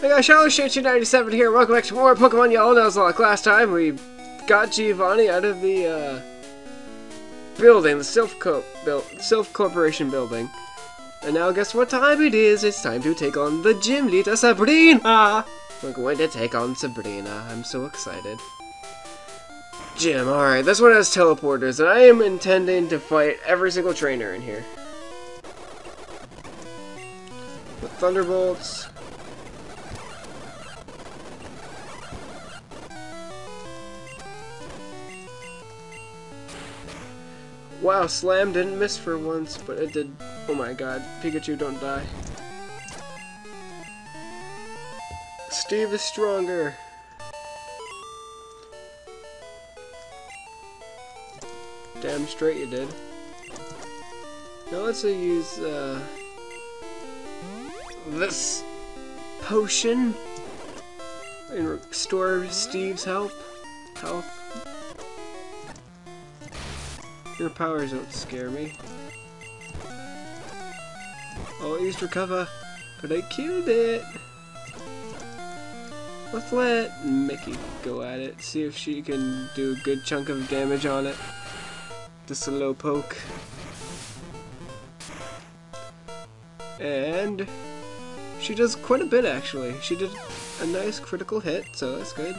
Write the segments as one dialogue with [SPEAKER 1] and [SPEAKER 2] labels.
[SPEAKER 1] Hey guys, Shadow97 here. Welcome back to more Pokemon Yellow. Like last time. We got Giovanni out of the uh, building, the Sylph, Co build, Sylph Corporation building. And now guess what time it is? It's time to take on the gym leader, Sabrina! We're going to take on Sabrina. I'm so excited. Gym, alright. This one has teleporters, and I am intending to fight every single trainer in here. With Thunderbolts. Wow, Slam didn't miss for once, but it did. Oh my god, Pikachu, don't die. Steve is stronger. Damn straight you did. Now let's use uh, this potion and restore Steve's health. health. Your powers don't scare me. Oh, I used recover, but I killed it. Let's let Mickey go at it, see if she can do a good chunk of damage on it. Just a little poke. And she does quite a bit actually. She did a nice critical hit, so that's good.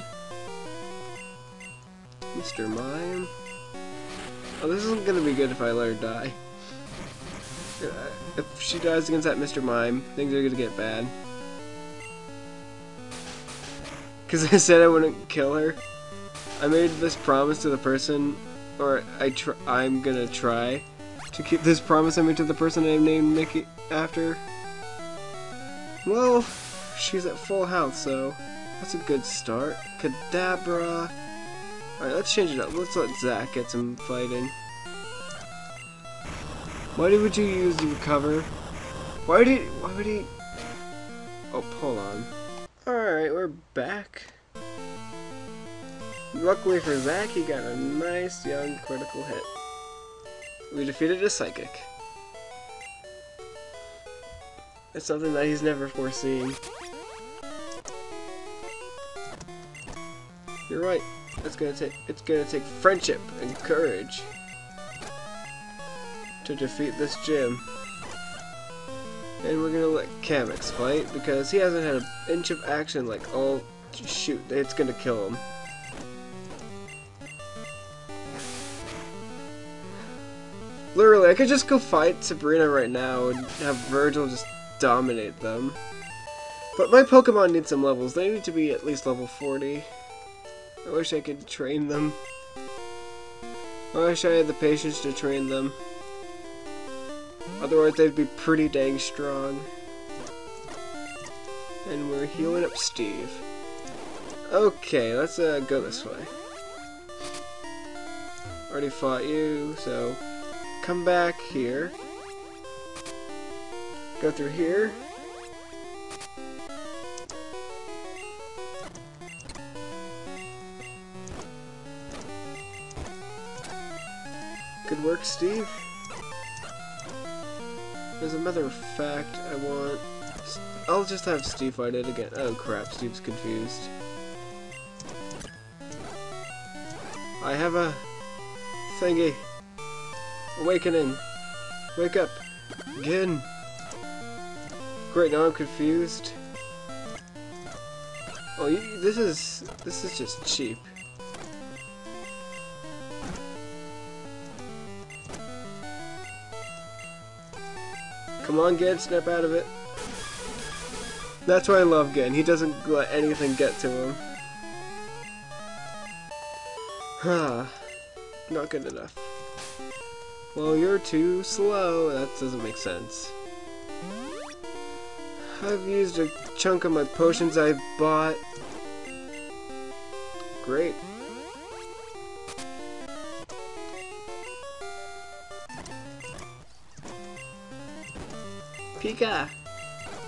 [SPEAKER 1] Mr. Mime. Oh, this isn't gonna be good if I let her die. Uh, if she dies against that Mr. Mime, things are gonna get bad. Because I said I wouldn't kill her. I made this promise to the person, or I tr I'm gonna try to keep this promise I made to the person I named Mickey after. Well, she's at full health, so that's a good start. Kadabra. Alright, let's change it up. Let's let Zach get some fighting. Why would you use the recover? Why did why would he Oh hold on. Alright, we're back. Luckily for Zach, he got a nice young critical hit. We defeated a psychic. It's something that he's never foreseen. You're right. It's gonna take it's gonna take friendship and courage to defeat this gym. And we're gonna let Kamix fight because he hasn't had an inch of action like oh shoot, it's gonna kill him. Literally, I could just go fight Sabrina right now and have Virgil just dominate them. But my Pokemon need some levels. They need to be at least level 40. I wish I could train them. I wish I had the patience to train them. Otherwise they'd be pretty dang strong. And we're healing up Steve. Okay, let's uh, go this way. Already fought you, so come back here. Go through here. Good work, Steve. As a matter of fact, I want... I'll just have Steve fight it again. Oh crap, Steve's confused. I have a... thingy. Awakening. Wake up. Again. Great, now I'm confused. Oh, you, this is... this is just cheap. Come on, Gen, snap out of it. That's why I love Gen. He doesn't let anything get to him. Huh. Not good enough. Well, you're too slow. That doesn't make sense. I've used a chunk of my potions I've bought. Great. Pika!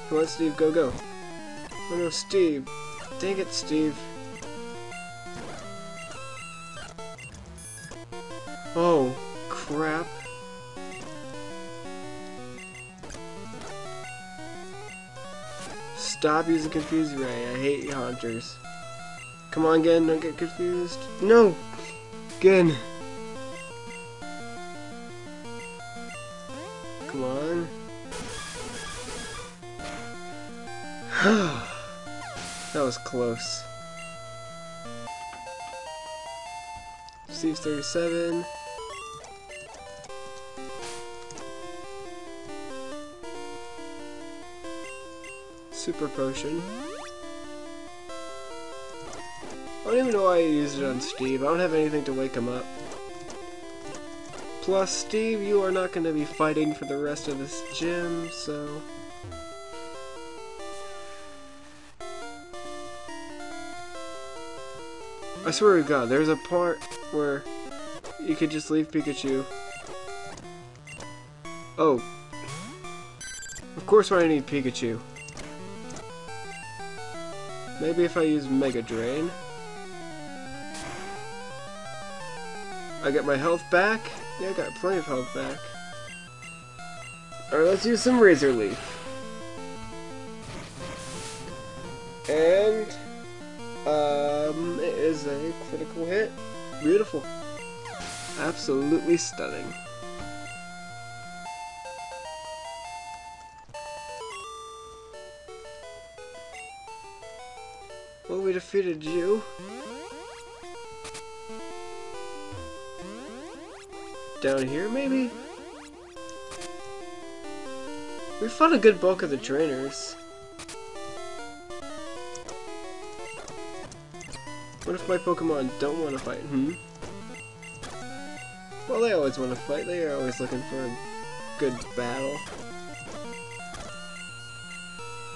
[SPEAKER 1] Come on, Steve, go, go. Oh no, Steve. Dang it, Steve. Oh, crap. Stop using Confuse Ray. I hate Haunters. Come on, Gen, don't get confused. No! Gen! that was close. Steve's 37. Super Potion. I don't even know why I used it on Steve. I don't have anything to wake him up. Plus, Steve, you are not going to be fighting for the rest of this gym, so... I swear to god, there's a part where you could just leave Pikachu. Oh. Of course when I need Pikachu. Maybe if I use Mega Drain. I get my health back. Yeah, I got plenty of health back. Alright, let's use some Razor Leaf. And... Um, it is a critical hit. Beautiful. Absolutely stunning. Well, we defeated you. Down here, maybe? We fought a good bulk of the trainers. What if my Pokemon don't want to fight? Hmm? Well, they always want to fight. They are always looking for a good battle.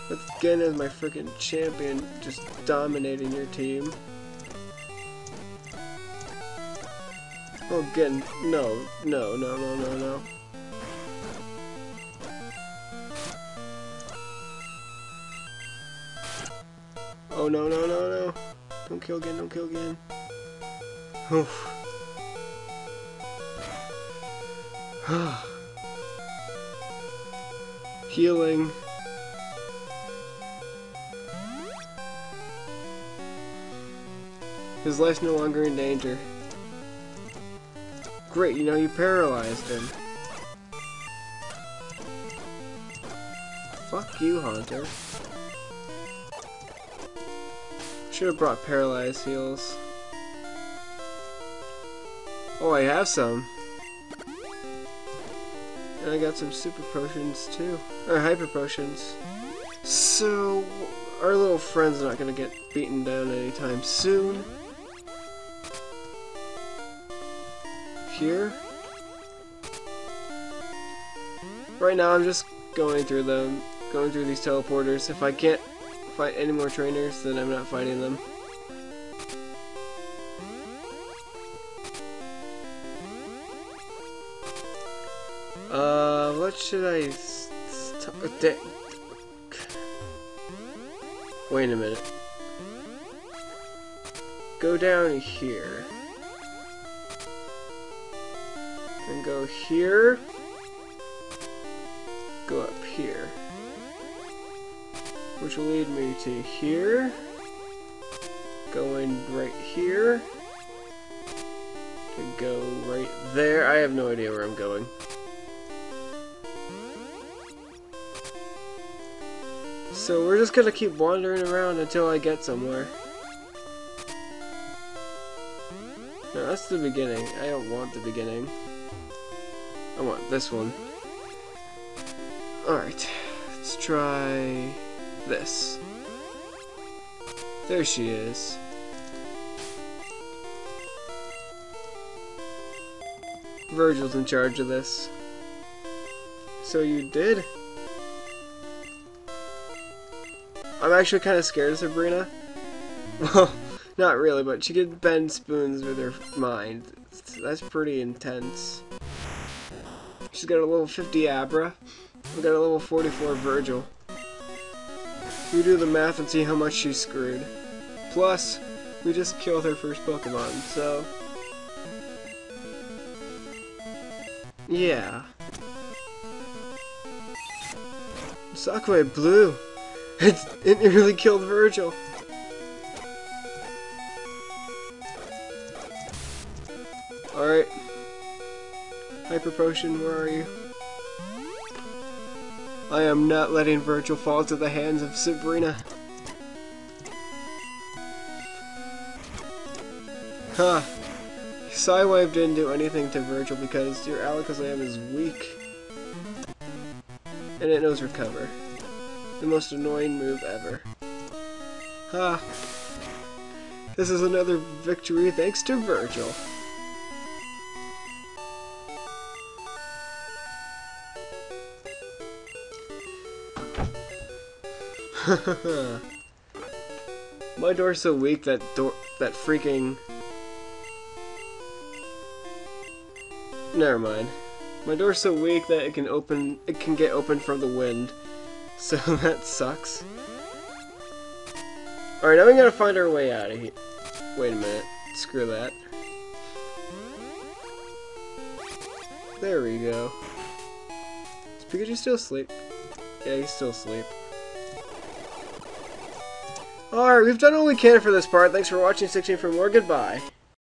[SPEAKER 1] Let's get as my freaking champion, just dominating your team. Oh, again, no, no, no, no, no, no. Oh, no, no, no, no. Don't kill again, don't kill again. Oof. Healing. His life's no longer in danger. Great, you know you paralyzed him. Fuck you, Haunter. Should have brought paralyzed heals. Oh, I have some. And I got some super potions too. Or hyper potions. So, our little friend's are not gonna get beaten down anytime soon. here. Right now I'm just going through them, going through these teleporters. If I can't fight any more trainers, then I'm not fighting them. Uh, what should I... Wait a minute. Go down here. And go here. Go up here. Which will lead me to here. Going right here. To go right there. I have no idea where I'm going. So we're just gonna keep wandering around until I get somewhere. No, that's the beginning. I don't want the beginning. I want this one. Alright, let's try this. There she is. Virgil's in charge of this. So you did? I'm actually kind of scared of Sabrina. Well, not really, but she can bend spoons with her mind. That's pretty intense. She's got a level 50 Abra. We got a level 44 Virgil. We do the math and see how much she's screwed. Plus, we just killed her first Pokemon, so... Yeah. Sakura Blue. It's, it nearly killed Virgil. Alright. Hyper Potion, where are you? I am not letting Virgil fall to the hands of Sabrina. Huh. Psywave didn't do anything to Virgil because your Alakazam is weak. And it knows Recover. The most annoying move ever. Huh. This is another victory thanks to Virgil. My door's so weak that door that freaking Never mind. My door's so weak that it can open it can get open from the wind. So that sucks. Alright, now we gotta find our way out of here. Wait a minute. Screw that. There we go. Is Pikachu still asleep? Yeah, he's still asleep. Alright, we've done all we can for this part. Thanks for watching. 16 for more. Goodbye.